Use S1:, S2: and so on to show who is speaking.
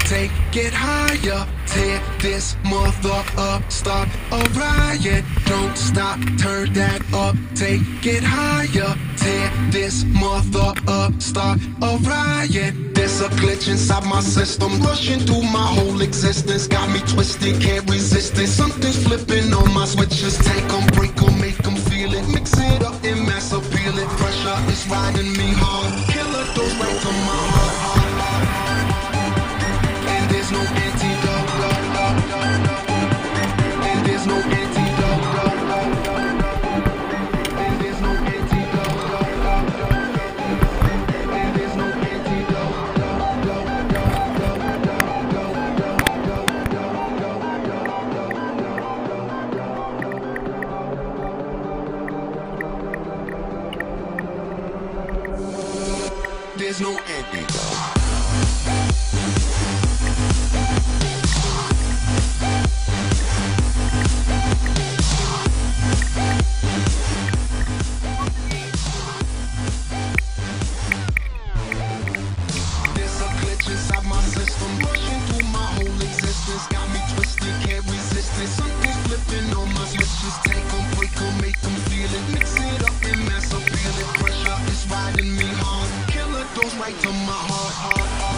S1: take it higher. Tear this mother up, start a riot. Don't stop, turn that up, take it higher. Tear this mother up, start a riot. There's a glitch inside my system, rushing through my whole existence. Got me twisted, can't resist it. Something's flipping on my switches. Take them, break them, make them feel it. Mix it up and mass appeal it. Pressure is riding me hard. Killer goes right to my heart. There's no antidote. right to my heart.